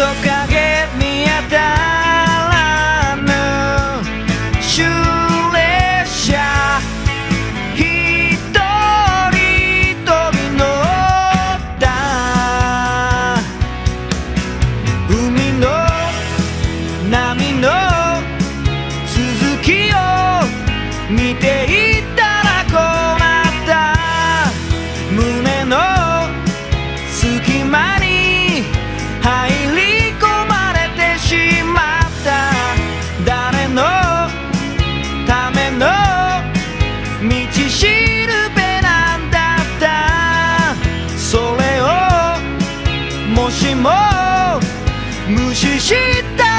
人影見当たらぬ終列車一人飛びのった海の波の続きを見ていたら困った胸の隙間に digita